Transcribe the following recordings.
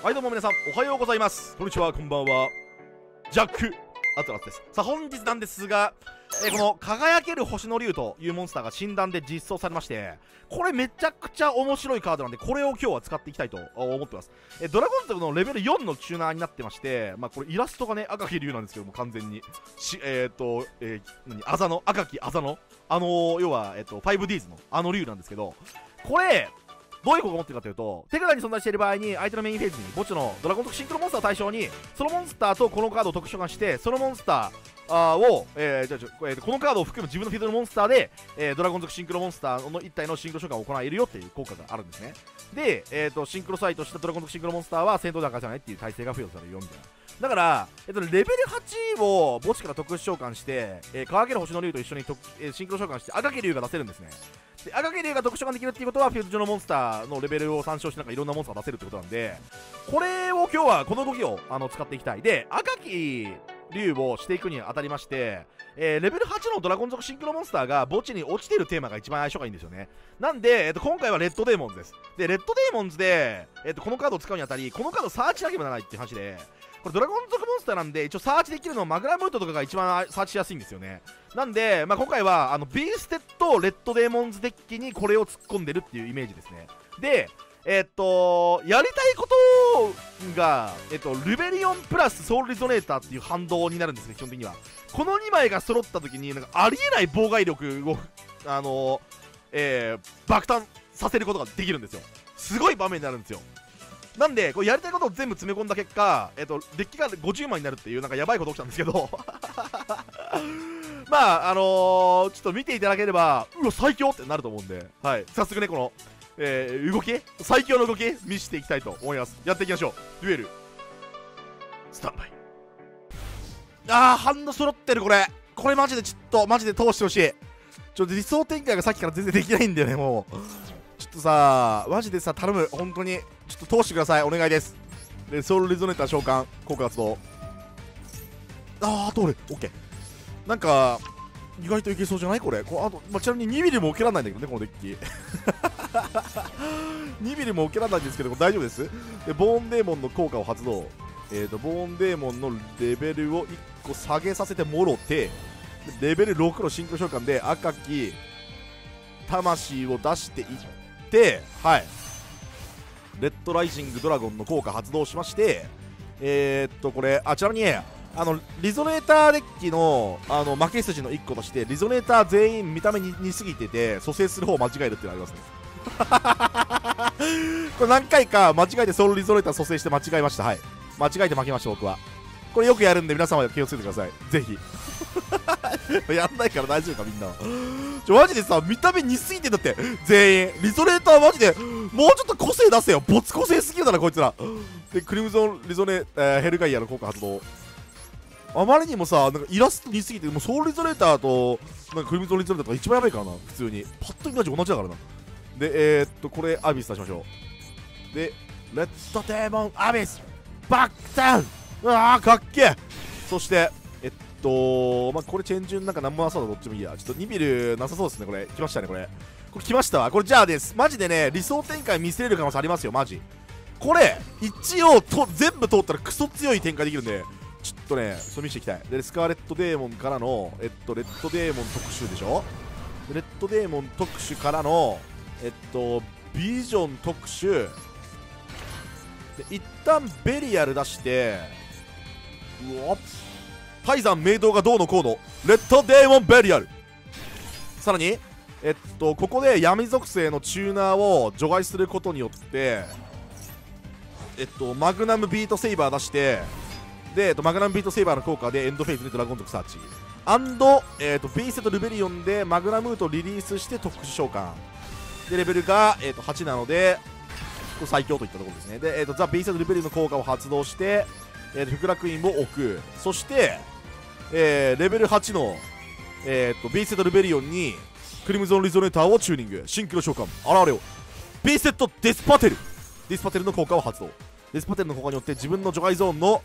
はいどうも皆さんおはようございます。こんにちはこんばんは。ジャックアトラスです。さあ本日なんですが、えー、この輝ける星の竜というモンスターが診断で実装されましてこれめちゃくちゃ面白いカードなんでこれを今日は使っていきたいと思ってます。えー、ドラゴンズのレベル4のチューナーになってましてまあこれイラストがね赤木竜なんですけども完全に。しえっ、と、えー、何あざの赤木あざの。あの、要は、えっ、と 5Ds のあの竜なんですけどこれどういう効果を持ってるかというと手札に存在している場合に相手のメインフェーズに墓地のドラゴン族シンクロモンスターを対象にそのモンスターとこのカードを特殊化してそのモンスターを、えー、じゃあ、えー、このカードを含む自分のフィードのモンスターで、えー、ドラゴン族シンクロモンスターの1体のシンクロ召喚を行えるよっていう効果があるんですね。で、えーと、シンクロサイトしたドラゴン族シンクロモンスターは戦闘段じゃないっていう耐性が付与されるよみたいな。だから、えっと、レベル8を墓地から特殊召喚して、えー、乾ける星の竜と一緒に、えー、シンクロ召喚して赤毛竜が出せるんですね。で赤毛竜が特殊召喚できるっていうことはフィールド上のモンスターのレベルを参照してなんかいろんなモンスターが出せるってことなんでこれを今日はこの動きをあの使っていきたい。で赤き竜をしていくにあたりまして、えー、レベル8のドラゴン族シンクロモンスターが墓地に落ちてるテーマが一番相性がいいんですよね。なんで、えー、と今回はレッドデーモンズです。でレッドデーモンズで、えー、とこのカードを使うにあたりこのカードサーチなければならないって話でこれドラゴン族モンスターなんで一応サーチできるのはマグラムートとかが一番サーチしやすいんですよね。なんで、まあ、今回はあのビーステッドレッドデーモンズデッキにこれを突っ込んでるっていうイメージですね。でえー、っとやりたいことが、えっと、ルベリオンプラスソウルリゾネーターっていうハンドになるんですね基本的には。この2枚が揃った時になんかありえない妨害力をあのえー、爆誕させることができるんですよ。すごい盤面になるんですよ。なんでこうやりたいことを全部詰め込んだ結果、えっと、デッキが50枚になるっていうなんかやばいこと起きたんですけど。まああのー、ちょっと見ていただければうわ最強ってなると思うんで、はい、早速ねこの、えー、動き最強の動き見せていきたいと思います。やっていきましょう。デュエル。スタンバイ。あーハンド揃ってるこれ。これマジでちょっとマジで通してほしい。ちょっと理想展開がさっきから全然できないんだよねもう。ちょっとさマジでさ頼む。本当に。ちょっと通してください。お願いです。でソウルリゾネーター召喚効果発動。ああ通るオッケーなんか意外といけそうじゃない？これ。こあと、まあ、ちなみに2ミリも受けられないんだけどねこのデッキ。2ミリも受けられないんですけど大丈夫です？でボーンデーモンの効果を発動。えーと、ボーンデーモンのレベルを1個下げさせてもろてレベル6のシンクロ召喚で赤き魂を出していってはい。レッドライジングドラゴンの効果発動しましてえー、っとこれあちなみにあのリゾネーターデッキのあの負け筋の1個としてリゾネーター全員見た目に似すぎてて蘇生する方を間違えるっていうのありますね。これ何回か間違えてソウルリゾネーター蘇生して間違えました。はい。間違えて負けました僕は。これよくやるんで皆様気をつけてください。ぜひ。やんないから大丈夫かみんなちょマジでさ見た目似すぎてんだって。全員。リゾネーターマジでもうちょっと個性出せよ。没個性すぎるだなこいつら。でクリムゾンリゾネ、えー、ヘルガイアの効果発動。あまりにもさなんかイラスト似すぎてもうソウルリゾネーターとなんかクリムゾンリゾネーターとか一番やばいからな普通に。パッと見たち同じだからな。でえー、っとこれアビス出しましょう。でレッドデーモンアビスバックダウンうわーかっけえそしてえっとまあこれチェンジュンなんかなんもなさそうだどっちもいいや。ちょっと2ビルなさそうですねこれ。来ましたねこれ。これ来ましたわ。これじゃあです。マジでね理想展開見せれる可能性ありますよマジ。これ一応と全部通ったらクソ強い展開できるんで。ちょっとねそう見せていきたい。でスカーレットデーモンからのえっとレッドデーモン特殊でしょ。レッドデーモン特殊からのえっとビジョン特殊で一旦ベリアル出してうわ泰山明道がどうのこうの。レッドデーモンベリアル。さらにえっとここで闇属性のチューナーを除外することによってえっとマグナムビートセイバー出してで、えっと、マグナムビートセイバーの効果でエンドフェイズにドラゴン族サーチ。アンド、えっと、ベイセットルベリオンでマグナムートリリースして特殊召喚。でレベルが、えっと、8なので最強といったところですね。で、えーと、ザ・ベイセット・リベリの効果を発動して、えー、福楽院を置く。そして、えー、レベル8の、えーと、ベイセット・リベリオンにクリムゾン・リゾネーターをチューニング。シンクロ召喚。現れよ。ベイセット・デスパテル。ディスパテルの効果を発動。デスパテルの効果によって自分の除外ゾーンの、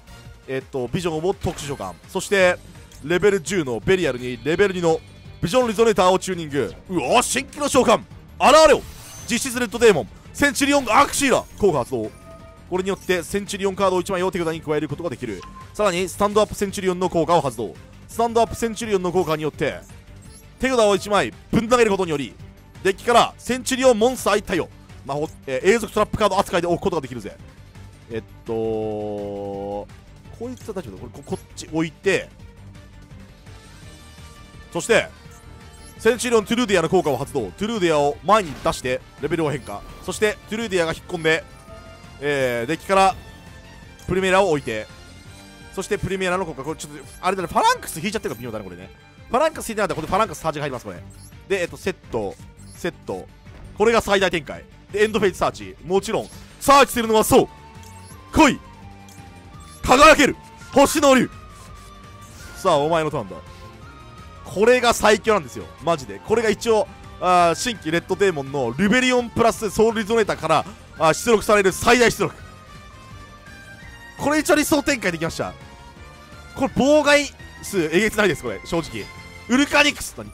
えー、とビジョンを特殊召喚。そしてレベル10のベリアルにレベル2のビジョンリゾネーターをチューニング。うわ新規の召喚。現れよ。実質レッドデーモン。センチュリオンアクシーラ効果発動。これによってセンチュリオンカードを1枚を手札に加えることができる。さらにスタンドアップセンチュリオンの効果を発動。スタンドアップセンチュリオンの効果によって手札を1枚ぶん投げることによりデッキからセンチュリオンモンスター1体を、まあえー、永続トラップカード扱いで置くことができるぜ。えっとこいつは大丈夫だ。これこっち置いてそしてセンチュリオントゥルーディアの効果を発動。トゥルーディアを前に出してレベルを変化。そしてトゥルーディアが引っ込んで、えー、デッキからプリメラを置いてそしてプリメラの効果これちょっとあれだねファランクス引いちゃってるか微妙だねこれね。ファランクス引いてなかったらこれファランクスサーチが入りますこれ。でえっとセットセット。これが最大展開。でエンドフェイズサーチ。もちろんサーチするのはそう。来い。輝ける。星の竜。さあお前のターンだ。これが最強なんですよ。マジで。これが一応あ新規レッドデーモンのルベリオンプラスソウルリゾネーターからあ出力される最大出力。これ一応理想展開できました。これ妨害数えげつないですこれ。正直。ウルカニクス何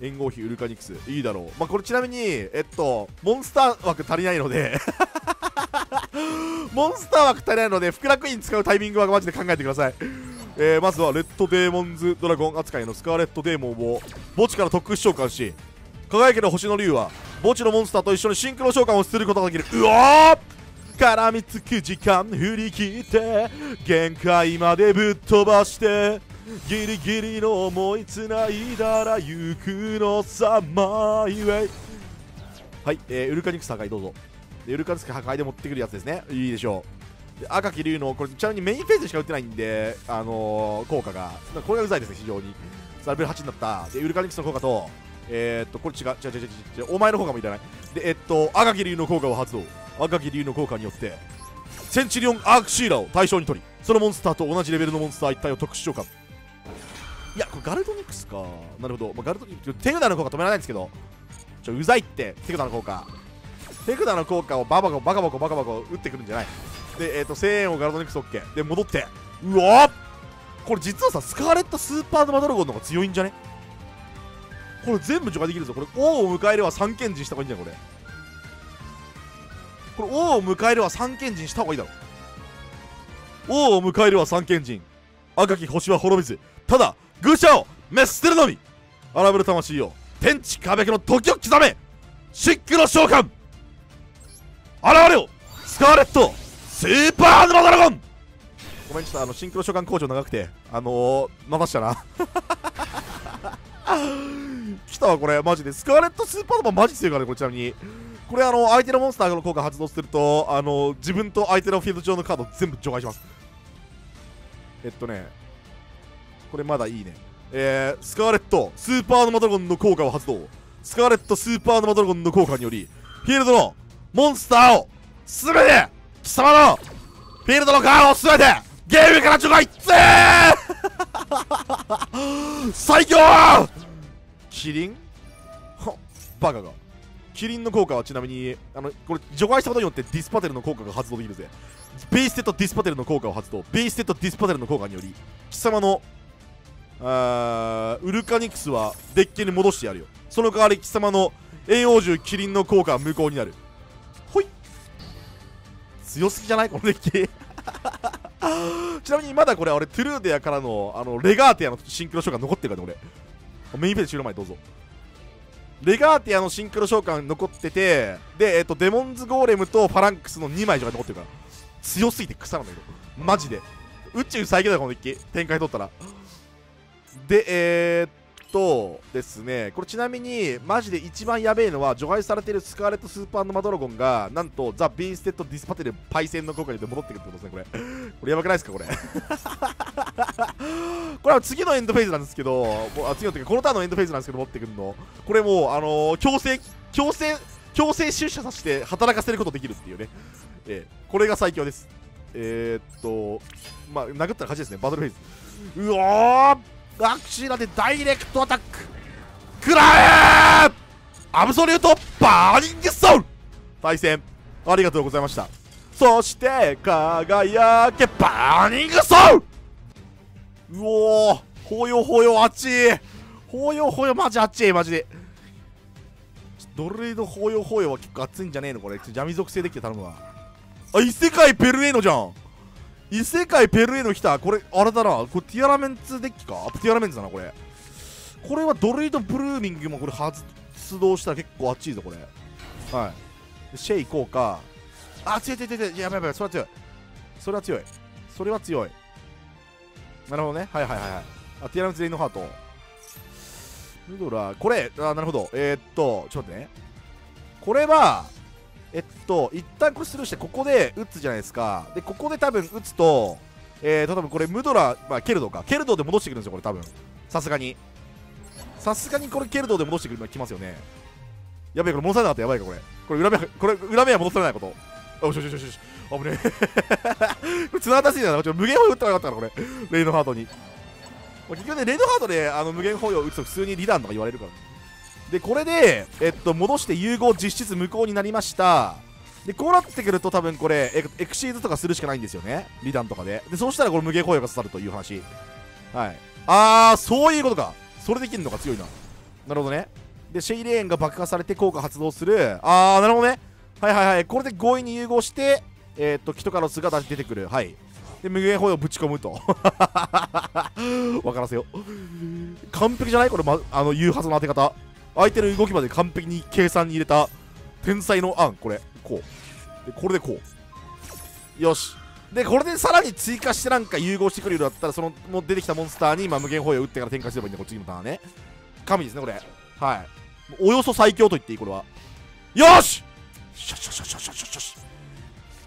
援護費ウルカニクス。いいだろう。まあこれちなみにえっとモンスター枠足りないので。モンスター枠足りないので福楽院使うタイミングはマジで考えてください。えー、まずはレッドデーモンズドラゴン扱いのスカーレットデーモンを墓地から特殊召喚し輝ける星の竜は墓地のモンスターと一緒にシンクロ召喚をすることができる。うわー！絡みつく時間振り切って限界までぶっ飛ばしてギリギリの思いつないだら行くのさマイウェイ。はい、えー、ウルカニクス破壊どうぞ。ウルカニクス破壊で持ってくるやつですね。いいでしょう。赤き竜のこれちなみにメインフェーズしか打ってないんであのー、効果が。これがうざいですね非常に。さあレベル8になった。でウルカニクスの効果とえー、っとこれ違う。違う違う違う違う。お前の効果もいらない。でえっと赤き竜の効果を発動。赤き竜の効果によってセンチリオンアークシーラーを対象に取りそのモンスターと同じレベルのモンスター1体を特殊召喚。いやこれガルドニクスか。なるほど、まあ、ガルドニクス手札の効果止められないんですけど。ちょうざいって手札の効果。手札の効果をババコバカバコバカバコ打ってくるんじゃない。でえっ、と1000円をガルドニクス OK で戻って。うわこれ実はさスカーレットスーパードマドラゴンの方が強いんじゃね？これ全部除外できるぞ。これ王を迎えれば三賢人した方がいいんじゃない？これ。これ王を迎えるは三賢人した方がいいだろ。王を迎えるは三賢人。赤き星は滅びず。ただ愚者を滅するのみ荒ぶる魂よ天地壁の時を刻め。シックの召喚。現れよ。スカーレット。スーパードラゴン。ごめんちょっとあのシンクロ召喚工場長くてあのー、待たしたな。来たわこれマジで。スカーレットスーパードマンマジ強いからねこれちなみに。これあの相手のモンスターの効果発動するとあの自分と相手のフィールド上のカード全部除外します。えっとねこれまだいいね。えー、スカーレットスーパーノヴァドラゴンの効果を発動。スカーレットスーパーノヴァドラゴンの効果によりフィールドのモンスターを全て貴様のフィールドのカードを全てゲームから除外ぜー 最強キリン？バカが。キリンの効果はちなみにあのこれ除外したことによってディスパテルの効果が発動できるぜ。ビーステッドディスパテルの効果を発動。ビーステッドディスパテルの効果により貴様のあウルカニクスはデッキに戻してやるよ。その代わり貴様の栄王獣キリンの効果は無効になる。ほい。強すぎじゃない？このデッキ ちなみにまだこれ俺トゥルーデアからのあのレガーティアのシンクロ召喚残ってるからね俺メインページ終了前どうぞ。レガーティアのシンクロ召喚残っててで、えっと、デモンズゴーレムとファランクスの2枚以上が残ってるから。強すぎて草なんだけどマジで。宇宙最強だこの一気。展開取ったら。でえー、っとですねこれちなみにマジで一番やべえのは除外されているスカーレットスーパーノヴァドラゴンがなんとザ・ビーステッド・ディスパテルパイセンの効果に戻ってくるってことですねこれ。これやばくないですかこれ。これは次のエンドフェーズなんですけどあ次のというかこのターンのエンドフェーズなんですけど持ってくるの。これもうあのー、強制強制強制出社させて働かせることできるっていうね、えー、これが最強です。えー、っとまあ殴ったら勝ちですねバトルフェーズ。うわーアクシーラでダイレクトアタック。食らえアブソリュートバーニングソウル対戦。ありがとうございました。そして輝けバーニングソウルうおーほよほよあっち。ほよほよマジあっち。マジで。ドルイドほよほよは結構熱いんじゃねえの？これ。ジャミ属性できて頼むわ。あ異世界ペルエーノじゃん。異世界ペルエーノ来たこれあれだな。これティアラメンツデッキか？ティアラメンツだなこれ。これはドルイドブルーミングもこれ発動したら結構熱いぞこれ。はい。シェイ行こうか。あ強い強い強い強いやばいやばいそれは強い。それは強い。それは強い。なるほどね。はいはいはいはい。あティアラメンツレイノハート。ミドラこれあなるほど。えー、っとちょっと待ってね。これはえっと一旦これスルーしてここで打つじゃないですか。でここで多分打つとえーと多分これムドラ、まあ、ケルドか。ケルドで戻してくるんですよこれ多分。さすがに。さすがにこれケルドで戻してくるのきますよね。やべえこれ戻されなかった。やばいかこれ。これ裏目これ裏目は戻されないこと。よしよしよしよし危ねえ。これ繋がったすぎだな。ちょ無限保養打ったらよかったからこれ。レイノハートに。結局ねレイノハートであの無限保養打つと普通にリダンとか言われるからね。でこれで、えっと、戻して融合実質無効になりました。でこうなってくると多分これエエクシーズとかするしかないんですよね。リダンとかで。でそうしたらこれ無限保養が刺さるという話。はい。ああそういうことか。それできるのが強いな。なるほどね。でシェイレーンが爆破されて効果発動する。ああなるほどね。はいはいはい。これで強引に融合してえー、っとキトカロスが出てくる。はい。で無限保養ぶち込むと。分からせよ。完璧じゃない？これ、ま、あの言うはずの当て方。相手の動きまで完璧に計算に入れた天才の案これ。こう。でこれでこう。よし。でこれでさらに追加してなんか融合してくるようだったらそのもう出てきたモンスターに、まあ、無限保養打ってから展開すればいいんだ。こっちのターンね。神ですねこれ。はい。およそ最強と言っていいこれは。よし。シャシャシャシャシャシャシャ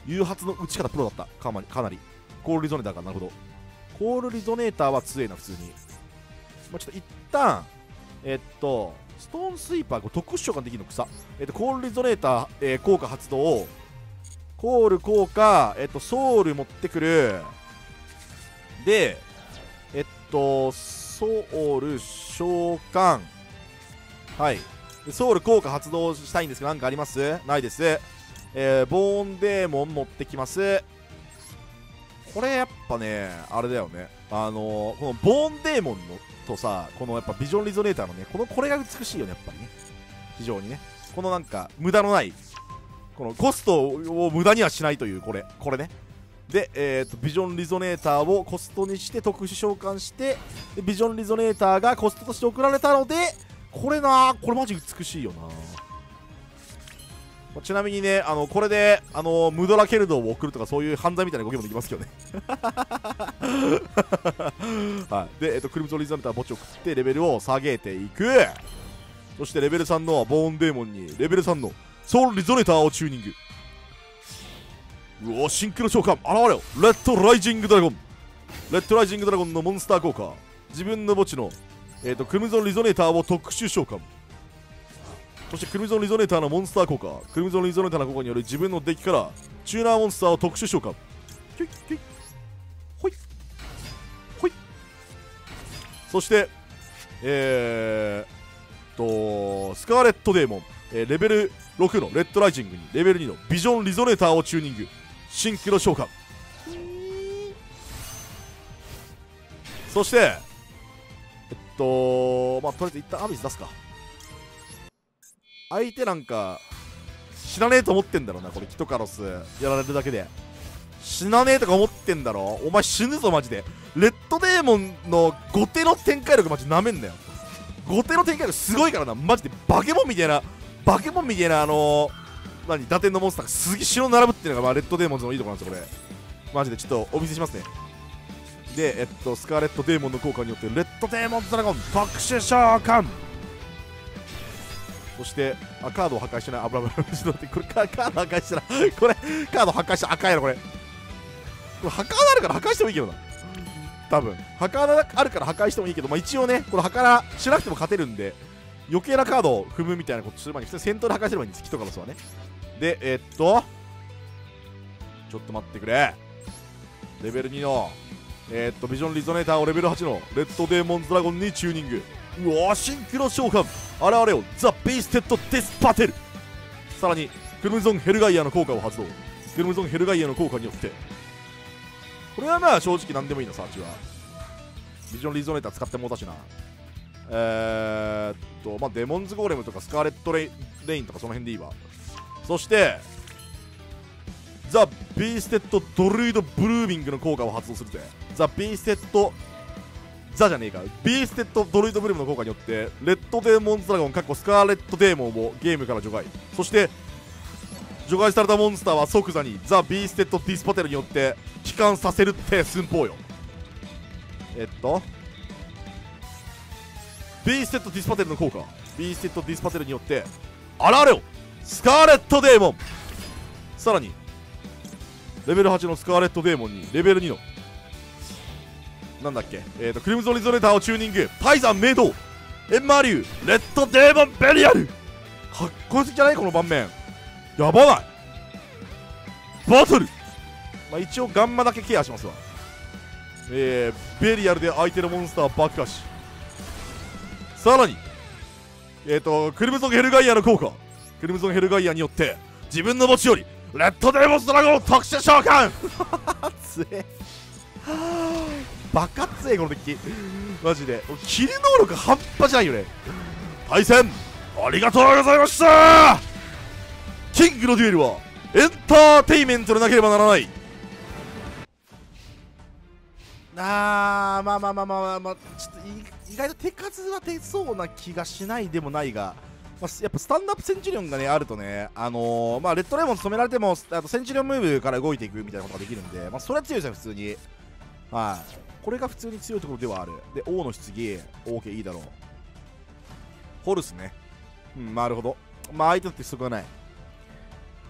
誘発の打ち方プロだった。かかなり。コールリゾネーターかなるほど。コールリゾネーターは強いな普通に。まあ、ちょっと一旦えっとストーンスイーパー、これ特殊召喚できるの草。えっ、と、コールリゾネーター、えー、効果発動。コール効果、えっ、と、ソウル持ってくる。で、えっと、ソウル召喚。はい。ソウル効果発動したいんですけど、何かあります？ないです。えー、ボーンデーモン持ってきます。これやっぱね、あれだよね。あの、このボーンデーモンのとさこのやっぱビジョンリゾネーターのねこのこれが美しいよねやっぱりね。非常にね。このなんか無駄のないこのコストを無駄にはしないというこれこれね。で、えーと、ビジョンリゾネーターをコストにして特殊召喚してビジョンリゾネーターがコストとして送られたのでこれなこれマジ美しいよなちなみにね、あのこれであのムドラケルドを送るとかそういう犯罪みたいな動きもできますけどね。はい、で、えっと、クリムゾンリゾネター墓地を送ってレベルを下げていく。そしてレベル3のボーンデーモンにレベル3のソウルリゾネターをチューニング。うお、シンクロ召喚、現れよレッドライジングドラゴン。レッドライジングドラゴンのモンスター効果。自分の墓地の、えっと、クリムゾンリゾネーターを特殊召喚。そしてクリムゾンリゾネーターのモンスター効果。クリムゾンリゾネーターの効果による自分のデッキからチューナーモンスターを特殊召喚。キュイキュイほいほいそしてえー、とスカーレットデーモン、えー、レベル6のレッドライジングにレベル2のビジョンリゾネーターをチューニング。シンクロ召喚。そしてえっとまあとりあえず一旦アビス出すか。相手なんか死なねえと思ってんだろうなこれキトカロス。やられるだけで。死なねえとか思ってんだろお前死ぬぞマジで。レッドデーモンの後手の展開力マジなめんなよ。後手の展開力すごいからな。マジでバケモンみたいなバケモンみたいなあのー、何打点のモンスターがすげえ城並ぶっていうのが、まあ、レッドデーモンズのいいとこなんですよこれ。マジでちょっとお見せしますね。でえっとスカーレットデーモンの効果によってレッドデーモンズドラゴン特殊召喚そしてあカードを破壊しない。危ない。危ない。ちょっと待って。これカード破壊してない。これカード破壊して赤やろこれ。これ破壊あるから破壊してもいいけどな。多分。破壊あるから破壊してもいいけど、まあ、一応ねこれ破壊しなくても勝てるんで余計なカードを踏むみたいなことする。前に普通に戦闘で破壊すればいいんです。木とかの巣はね。でえー、っとちょっと待ってくれ。レベル2のえー、っとビジョンリゾネーターをレベル8のレッドデーモンズドラゴンにチューニング。うわシンクロ召喚現れよザ・ベイステッド・デス・パテル。さらにクリムゾン・ヘルガイアの効果を発動。クリムゾン・ヘルガイアの効果によって。これはまあ正直何でもいいなサーチは。ビジョンリゾネーター使ってもうたしな。えー、っとまあデモンズ・ゴーレムとかスカーレットレ・レインとかその辺でいいわ。そしてザ・ビーステッド・ドルイド・ブルーミングの効果を発動するぜ。ザ・ビーステッドザじゃねえか。ビーステッド・ドルイド・ヴルムの効果によってレッドデーモンズドラゴンかっこスカーレットデーモンをゲームから除外。そして除外されたモンスターは即座にザ・ビーステッド・ディスパテルによって帰還させるって寸法よ。えっとビーステッド・ディスパテルの効果。ビーステッド・ディスパテルによって現れよ。スカーレットデーモン。さらにレベル8のスカーレットデーモンにレベル2のなんだっけ？えーとクリムゾンリゾネーターをチューニング。タイザン明道エンマーリュー。レッドデーモンベリアル。かっこよすぎじゃない？この盤面。やばない。バトル。まあ一応ガンマだけケアしますわ。えー、ベリアルで相手のモンスター爆破し。さらに。えっ、ー、とクリムゾンヘルガイアの効果。クリムゾンヘルガイアによって自分の墓地よりレッドデーモンズドラゴン特殊召喚。つえ。バカ強えこのデッキマジで。キル能力半端じゃないよね。対戦。ありがとうございました。キングのデュエルはエンターテイメントでなければならない。あーまあまあまあまあまあ、まあ、ちょっと意外と手数は出そうな気がしないでもないがまあ、やっぱスタンドアップセンチュリオンがねあるとね、あのー、まあ、レッドレモン止められてもあとセンチュリオンムーブから動いていくみたいなことができるんで、まあ、それは強いですよ、普通に。はい、これが普通に強いところではある。で、王の棺、OK、いいだろう。ホルスね。うん、なるほど。まあ、相手だって不足はない。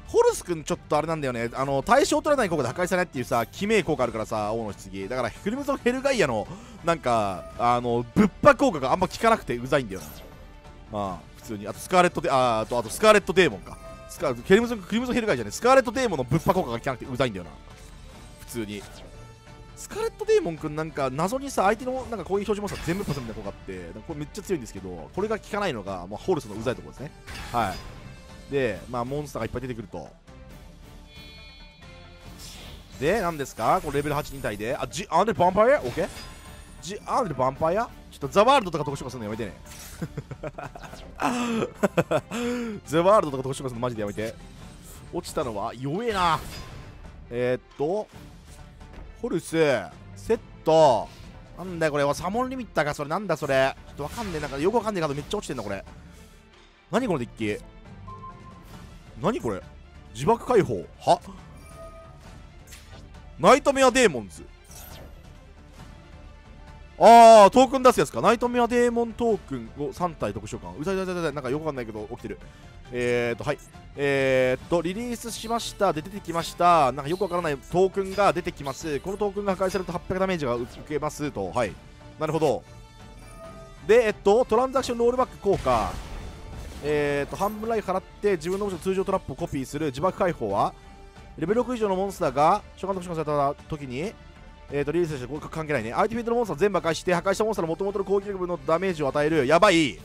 ホルス君ちょっとあれなんだよね、あの対象取らない効果で破壊されないっていうさ、記名効果あるからさ、王の棺。だから、クリムゾンヘルガイアの、なんか、あの、ぶっ破効果があんま効かなくてうざいんだよな。まあ、普通にあとスカーレットデああとあとスカーレットデーモンかスカケリムゾンクリムゾンヘルガイじゃねスカーレットデーモンのぶっ破効果が効かなくてうざいんだよな普通にスカーレットデーモンくんなんか謎にさ相手のなんかこういう表示モンスター全部パスみたいな効果あってこれめっちゃ強いんですけどこれが効かないのが、まあ、ホールスのうざいところですね。はい。でまあモンスターがいっぱい出てくると。で何ですか？これレベル8人体で。あジアンデルヴァンパイア ?OK? ジアンデルヴァンパイア？ちょっとザワールドとか特殊化するのやめてね。ザワールドとか特殊化するのマジでやめて。落ちたのは弱えな。えー、っとホルスセット。なんだよこれ。はサモンリミッターかそれ。なんだそれ。ちょっとわかんねえ。なんかよくわかんねえけどめっちゃ落ちてんだこれ。何このデッキ？何これ？自爆解放。は？ナイトメアデーモンズ。ああトークン出すやつか。ナイトメアデーモントークンを3体特殊感うざいうざいうざい。なんかよくわかんないけど起きてる。えーとはいえー、っとリリースしましたで出てきましたなんかよくわからないトークンが出てきますこのトークンが破壊されると800ダメージが受けますとはいなるほどでえっとトランザクションロールバック効果えー、っと半分ライフ払って自分の通常トラップをコピーする自爆解放はレベル6以上のモンスターが召喚特殊化された時にえーと、リリースしてこれ関係ないね。相手フィードのモンスター全部破壊して、破壊したモンスターの元々の攻撃力分のダメージを与える。やばい。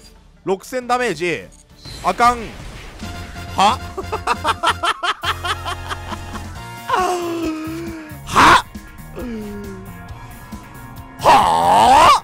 6000ダメージ。あかん。は？は？は？